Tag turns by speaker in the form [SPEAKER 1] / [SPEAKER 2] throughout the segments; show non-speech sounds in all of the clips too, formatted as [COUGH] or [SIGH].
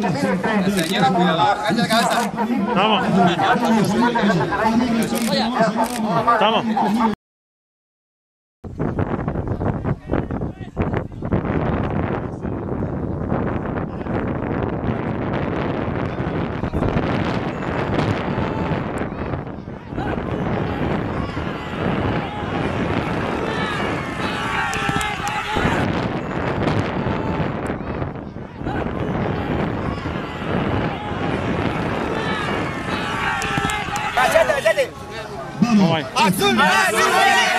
[SPEAKER 1] Señora cuidador, cállate la cabeza.
[SPEAKER 2] Vamos. Vamos. Vamos ahí.
[SPEAKER 1] ¡Azul!
[SPEAKER 2] Vamos el video,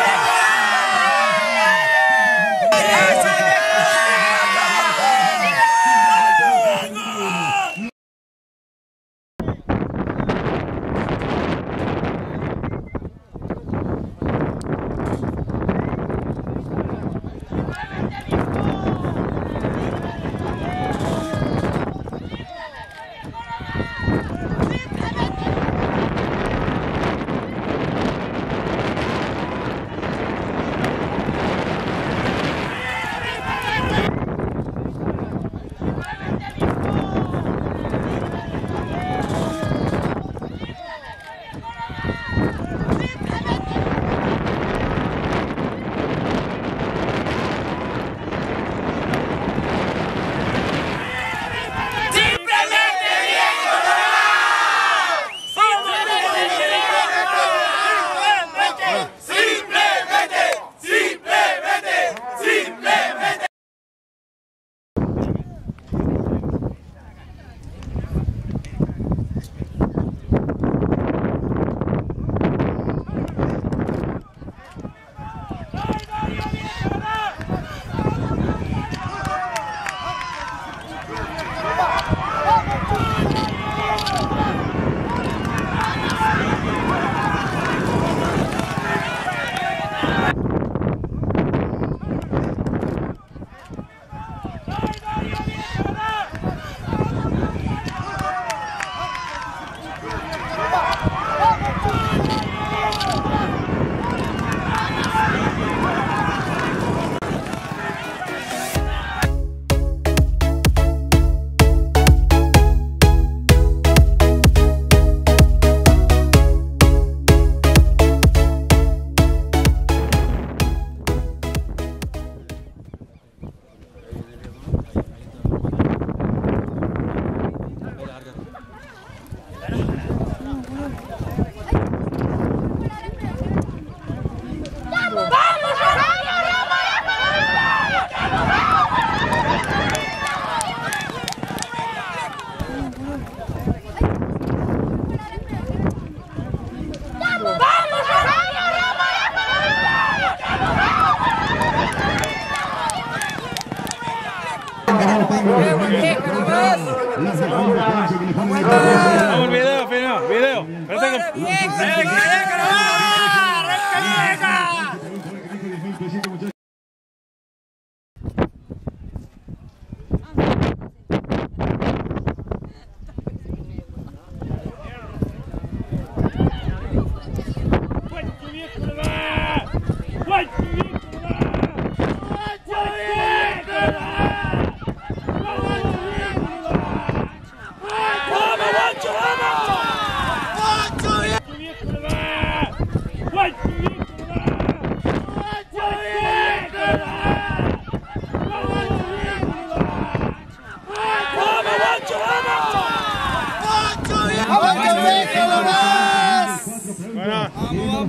[SPEAKER 2] final, video. Espérate que- Bueno,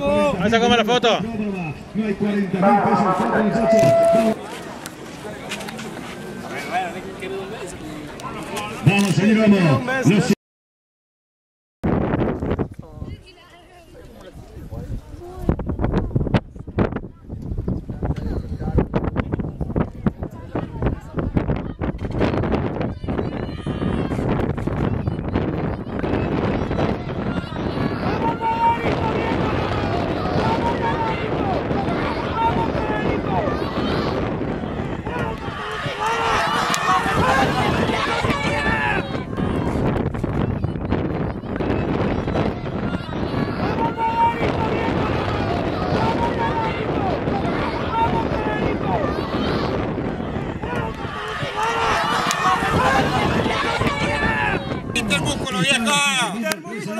[SPEAKER 2] vamos a sacar la foto.
[SPEAKER 3] No hay 40 mil pesos, faltan los ocho. Vamos, señor, vamos. Los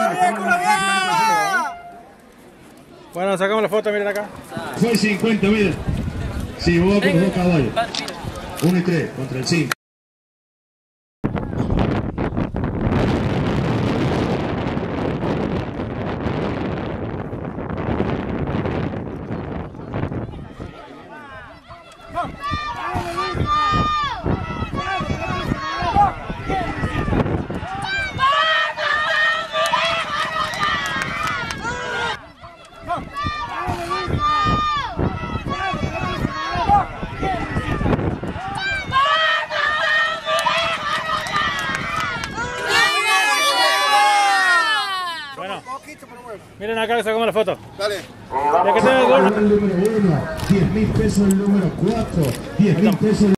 [SPEAKER 2] Bueno, sacamos la foto, miren acá.
[SPEAKER 3] Fue 50, mira. Sí, vos con dos caballos. 1 y 3 contra el 5.
[SPEAKER 2] Bueno. Miren acá que sacamos la foto.
[SPEAKER 1] Dale.
[SPEAKER 2] Ya que tengo el gorro.
[SPEAKER 3] El número 1, 10 mil pesos el número 4, 10 mil pesos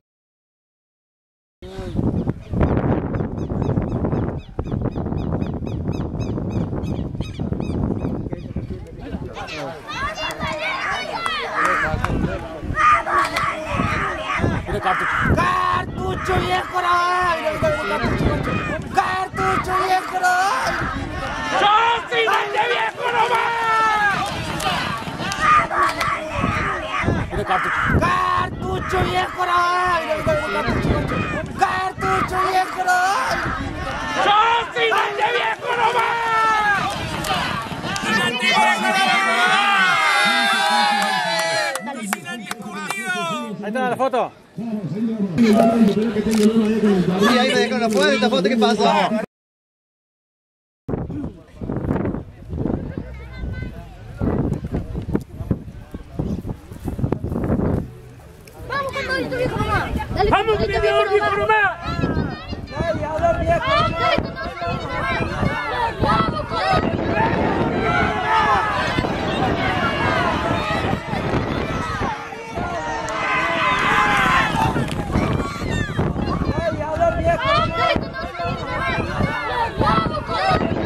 [SPEAKER 3] el
[SPEAKER 4] Cartucho viejo no Mira, mira, mira, cartucho, cartucho. Cartucho viejo no Mira, cartucho. Cartucho viejo no Mira, mira, mira, cartucho, cartucho. Cartucho viejo no
[SPEAKER 2] Ahí está la foto.
[SPEAKER 1] Sí, ahí me dejaron afuera esta foto, ¿qué pasa?
[SPEAKER 5] Vamos con Dorito viejo nomás. Dale,
[SPEAKER 2] ¡Vamos,
[SPEAKER 5] con Dorito
[SPEAKER 2] Dorito viejo nomás!
[SPEAKER 5] Dale, con Dorito viejo nomás. Vamos con Dorito. Dale, con Dorito viejo nomás. Vamos con Dorito.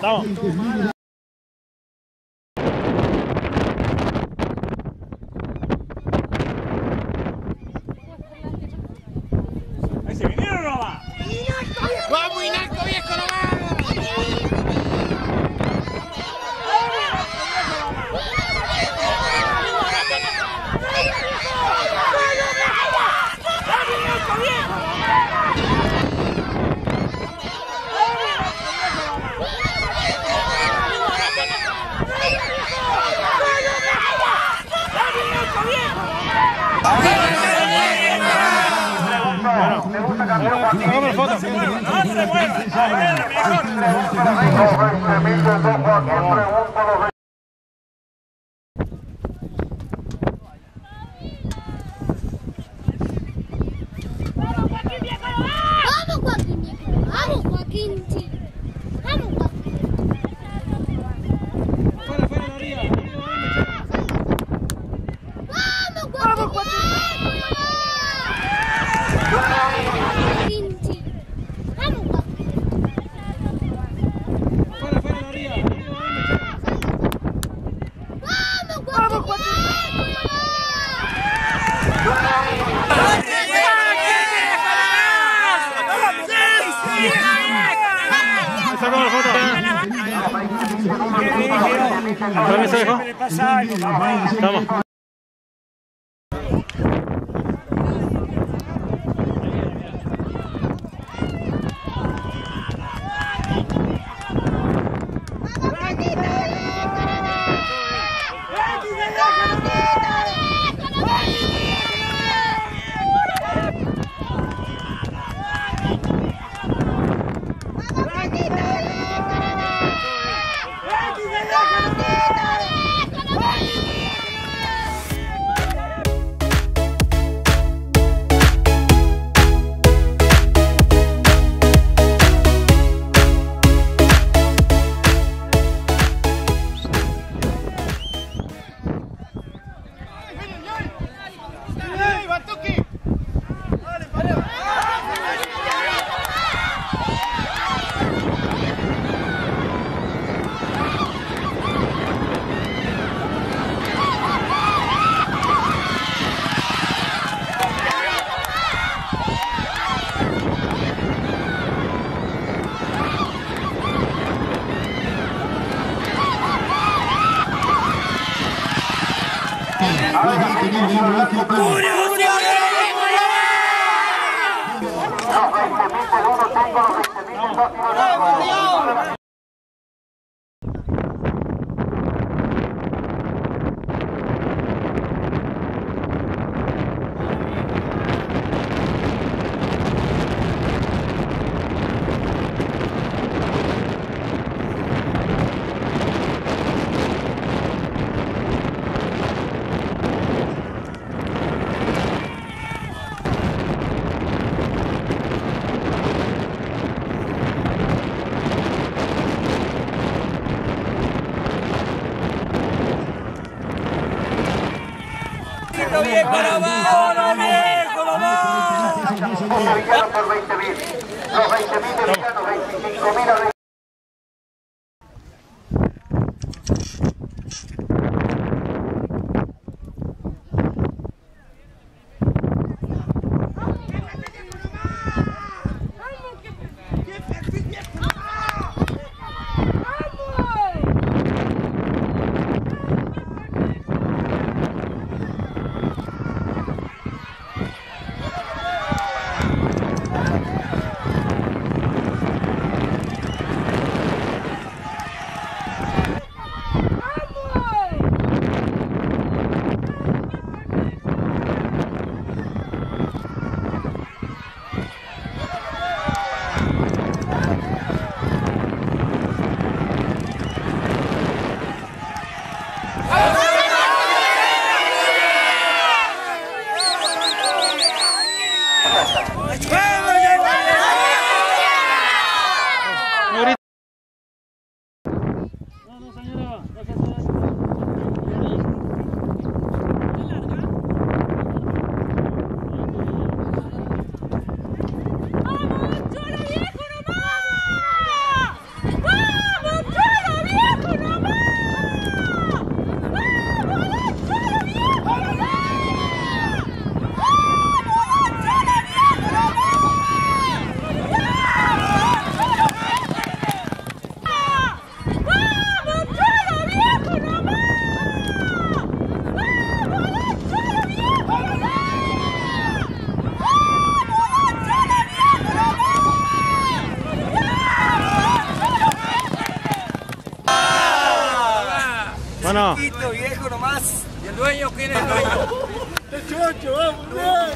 [SPEAKER 2] Vamos. Ahí se vinieron nomás.
[SPEAKER 4] Vamos, Inaco viejo nomás
[SPEAKER 2] Sacamos la foto.
[SPEAKER 5] Vamos, Joaquín, viejo. Vamos, Joaquín, sí. Vamos, Joaquín. Vamos, Joaquín. Joaquín, sí. Vamos, Joaquín. Vamos, Joaquín.
[SPEAKER 2] Sacamos la foto. Permiso, hijo. Vamos.
[SPEAKER 6] Los 20.001 tengo, los 20.002 tiros villanos por 20.000. Los 20.000 de villanos, 25.000 a
[SPEAKER 4] dueño? ¿Quién es el dueño? [LAUGHS] ¡El chocho! ¡Vamos,